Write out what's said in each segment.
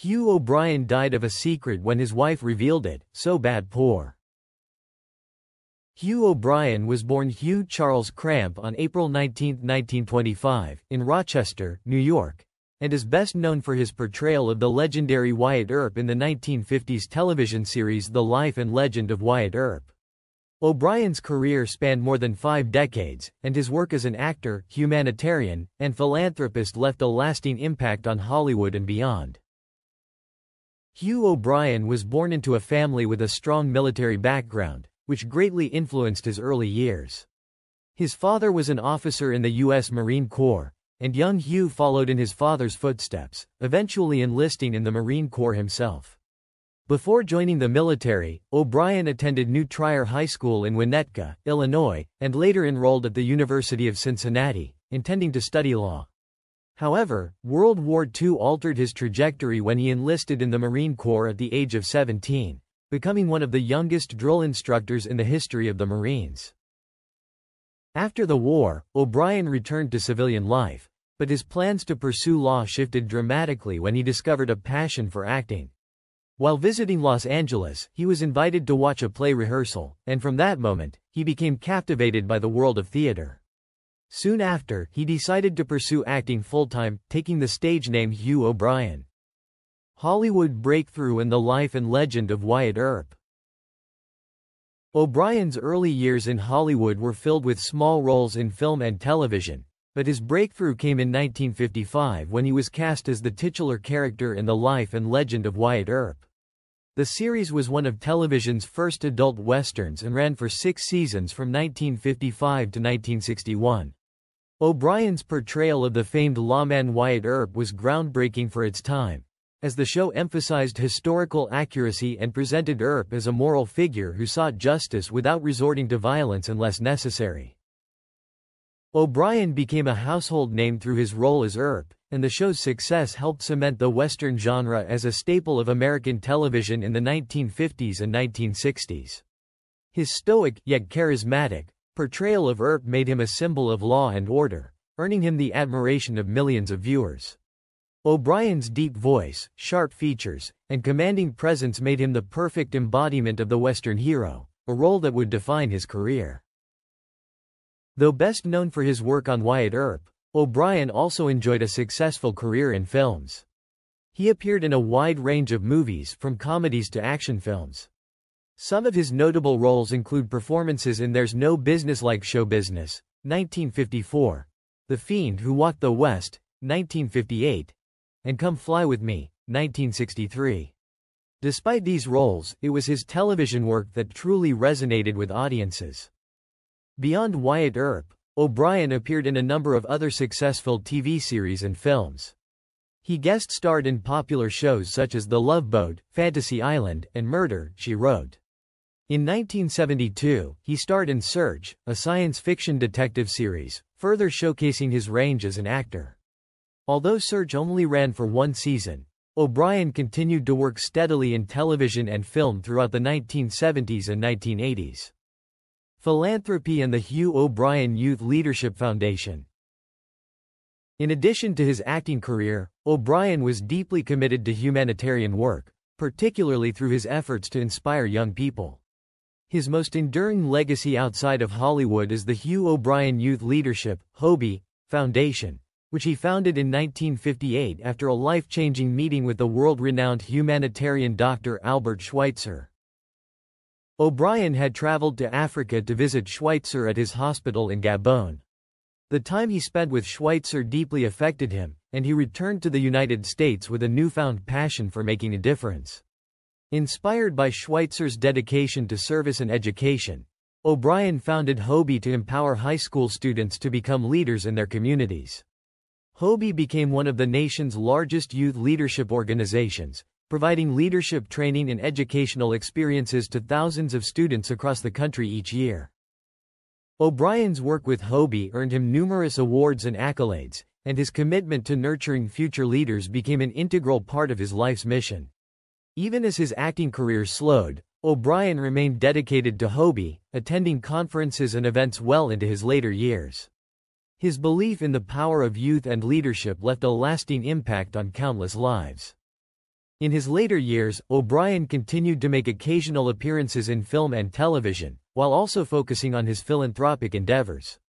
Hugh O'Brian died of a secret when his wife revealed it, so bad poor. Hugh O'Brian was born Hugh Charles Krampe on April 19, 1925, in Rochester, New York, and is best known for his portrayal of the legendary Wyatt Earp in the 1950s television series The Life and Legend of Wyatt Earp. O'Brian's career spanned more than five decades, and his work as an actor, humanitarian, and philanthropist left a lasting impact on Hollywood and beyond. Hugh O'Brian was born into a family with a strong military background, which greatly influenced his early years. His father was an officer in the U.S. Marine Corps, and young Hugh followed in his father's footsteps, eventually enlisting in the Marine Corps himself. Before joining the military, O'Brian attended New Trier High School in Winnetka, Illinois, and later enrolled at the University of Cincinnati, intending to study law. However, World War II altered his trajectory when he enlisted in the Marine Corps at the age of 17, becoming one of the youngest drill instructors in the history of the Marines. After the war, O'Brian returned to civilian life, but his plans to pursue law shifted dramatically when he discovered a passion for acting. While visiting Los Angeles, he was invited to watch a play rehearsal, and from that moment, he became captivated by the world of theater. Soon after, he decided to pursue acting full-time, taking the stage name Hugh O'Brian. Hollywood Breakthrough and the Life and Legend of Wyatt Earp O'Brian's early years in Hollywood were filled with small roles in film and television, but his breakthrough came in 1955 when he was cast as the titular character in The Life and Legend of Wyatt Earp. The series was one of television's first adult westerns and ran for six seasons from 1955 to 1961. O'Brian's portrayal of the famed lawman Wyatt Earp was groundbreaking for its time, as the show emphasized historical accuracy and presented Earp as a moral figure who sought justice without resorting to violence unless necessary. O'Brian became a household name through his role as Earp, and the show's success helped cement the Western genre as a staple of American television in the 1950s and 1960s. His stoic, yet charismatic, portrayal of Earp made him a symbol of law and order, earning him the admiration of millions of viewers. O'Brian's deep voice, sharp features, and commanding presence made him the perfect embodiment of the Western hero, a role that would define his career. Though best known for his work on Wyatt Earp, O'Brian also enjoyed a successful career in films. He appeared in a wide range of movies from comedies to action films. Some of his notable roles include performances in There's No Business Like Show Business, 1954, The Fiend Who Walked the West, 1958, and Come Fly With Me, 1963. Despite these roles, it was his television work that truly resonated with audiences. Beyond Wyatt Earp, O'Brian appeared in a number of other successful TV series and films. He guest starred in popular shows such as The Love Boat, Fantasy Island, and Murder, She Wrote. In 1972, he starred in Search, a science fiction detective series, further showcasing his range as an actor. Although Search only ran for one season, O'Brian continued to work steadily in television and film throughout the 1970s and 1980s. Philanthropy and the Hugh O'Brian Youth Leadership Foundation In addition to his acting career, O'Brian was deeply committed to humanitarian work, particularly through his efforts to inspire young people. His most enduring legacy outside of Hollywood is the Hugh O'Brian Youth Leadership HOBY, Foundation, which he founded in 1958 after a life-changing meeting with the world-renowned humanitarian Dr. Albert Schweitzer. O'Brian had traveled to Africa to visit Schweitzer at his hospital in Gabon. The time he spent with Schweitzer deeply affected him, and he returned to the United States with a newfound passion for making a difference. Inspired by Schweitzer's dedication to service and education, O'Brian founded HOBY to empower high school students to become leaders in their communities. HOBY became one of the nation's largest youth leadership organizations, providing leadership training and educational experiences to thousands of students across the country each year. O'Brian's work with HOBY earned him numerous awards and accolades, and his commitment to nurturing future leaders became an integral part of his life's mission. Even as his acting career slowed, O'Brian remained dedicated to HOBY, attending conferences and events well into his later years. His belief in the power of youth and leadership left a lasting impact on countless lives. In his later years, O'Brian continued to make occasional appearances in film and television, while also focusing on his philanthropic endeavors.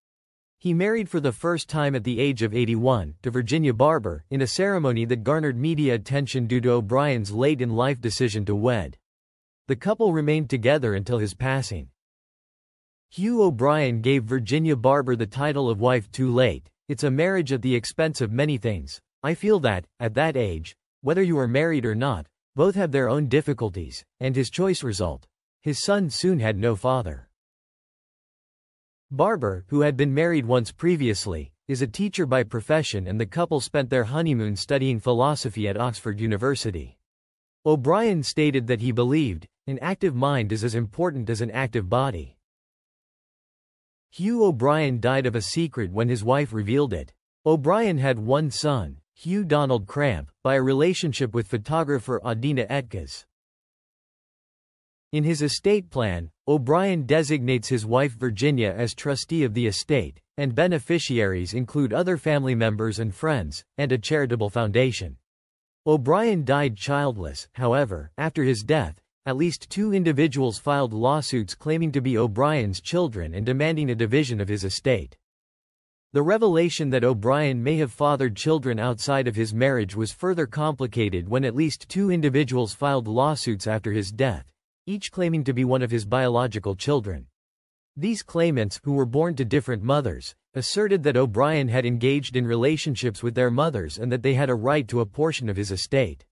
He married for the first time at the age of 81 to Virginia Barber in a ceremony that garnered media attention due to O'Brian's late-in-life decision to wed. The couple remained together until his passing. Hugh O'Brian gave Virginia Barber the title of wife too late. It's a marriage at the expense of many things. I feel that, at that age, whether you are married or not, both have their own difficulties, and his choice result. His son soon had no father. Barber, who had been married once previously, is a teacher by profession and the couple spent their honeymoon studying philosophy at Oxford University. O'Brian stated that he believed, an active mind is as important as an active body. Hugh O'Brian died of a secret when his wife revealed it. O'Brian had one son, Hugh Donald Krampe, by a relationship with photographer Adina Etkes. In his estate plan, O'Brian designates his wife Virginia as trustee of the estate, and beneficiaries include other family members and friends, and a charitable foundation. O'Brian died childless, however, after his death, at least two individuals filed lawsuits claiming to be O'Brian's children and demanding a division of his estate. The revelation that O'Brian may have fathered children outside of his marriage was further complicated when at least two individuals filed lawsuits after his death, each claiming to be one of his biological children. These claimants, who were born to different mothers, asserted that O'Brian had engaged in relationships with their mothers and that they had a right to a portion of his estate.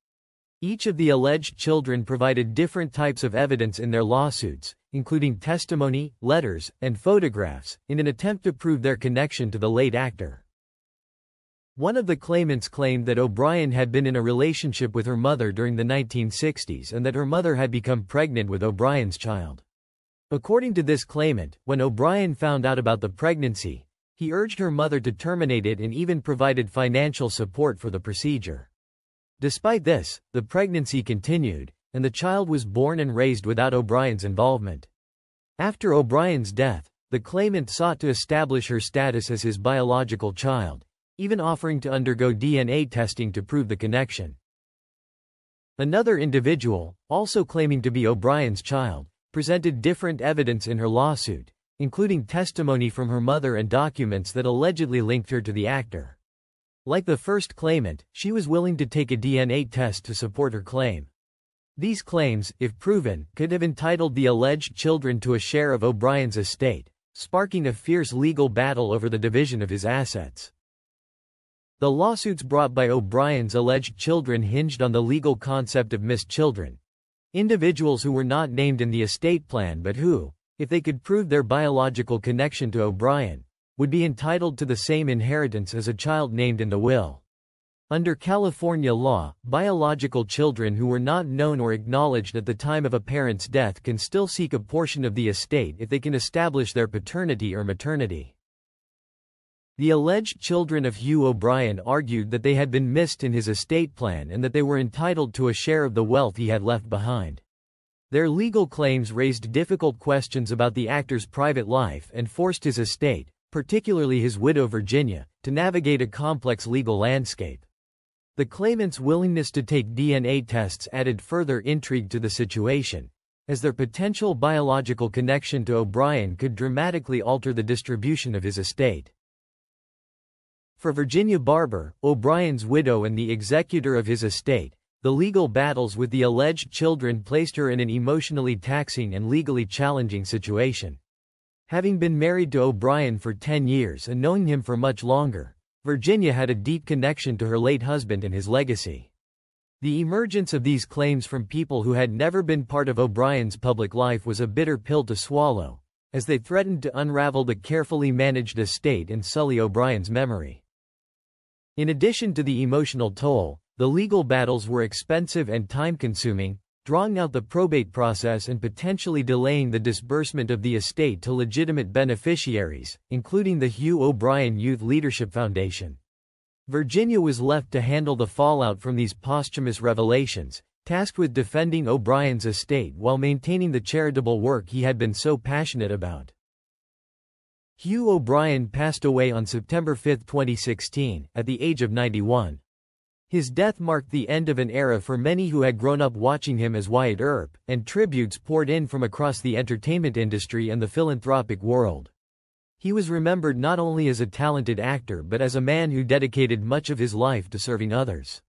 Each of the alleged children provided different types of evidence in their lawsuits, including testimony, letters, and photographs, in an attempt to prove their connection to the late actor. One of the claimants claimed that O'Brian had been in a relationship with her mother during the 1960s and that her mother had become pregnant with O'Brian's child. According to this claimant, when O'Brian found out about the pregnancy, he urged her mother to terminate it and even provided financial support for the procedure. Despite this, the pregnancy continued, and the child was born and raised without O'Brian's involvement. After O'Brian's death, the claimant sought to establish her status as his biological child, even offering to undergo DNA testing to prove the connection. Another individual, also claiming to be O'Brian's child, presented different evidence in her lawsuit, including testimony from her mother and documents that allegedly linked her to the actor. Like the first claimant, she was willing to take a DNA test to support her claim. These claims, if proven, could have entitled the alleged children to a share of O'Brian's estate, sparking a fierce legal battle over the division of his assets. The lawsuits brought by O'Brian's alleged children hinged on the legal concept of missed children. Individuals who were not named in the estate plan but who, if they could prove their biological connection to O'Brian, would be entitled to the same inheritance as a child named in the will. Under California law, biological children who were not known or acknowledged at the time of a parent's death can still seek a portion of the estate if they can establish their paternity or maternity. The alleged children of Hugh O'Brian argued that they had been missed in his estate plan and that they were entitled to a share of the wealth he had left behind. Their legal claims raised difficult questions about the actor's private life and forced his estate, particularly his widow Virginia, to navigate a complex legal landscape. The claimant's willingness to take DNA tests added further intrigue to the situation, as their potential biological connection to O'Brian could dramatically alter the distribution of his estate. For Virginia Barber, O'Brian's widow and the executor of his estate, the legal battles with the alleged children placed her in an emotionally taxing and legally challenging situation. Having been married to O'Brian for 10 years and knowing him for much longer, Virginia had a deep connection to her late husband and his legacy. The emergence of these claims from people who had never been part of O'Brian's public life was a bitter pill to swallow, as they threatened to unravel the carefully managed estate and sully O'Brian's memory. In addition to the emotional toll, the legal battles were expensive and time-consuming, drawing out the probate process and potentially delaying the disbursement of the estate to legitimate beneficiaries, including the Hugh O'Brian Youth Leadership Foundation. Virginia was left to handle the fallout from these posthumous revelations, tasked with defending O'Brian's estate while maintaining the charitable work he had been so passionate about. Hugh O'Brian passed away on September 5, 2016, at the age of 91. His death marked the end of an era for many who had grown up watching him as Wyatt Earp, and tributes poured in from across the entertainment industry and the philanthropic world. He was remembered not only as a talented actor but as a man who dedicated much of his life to serving others.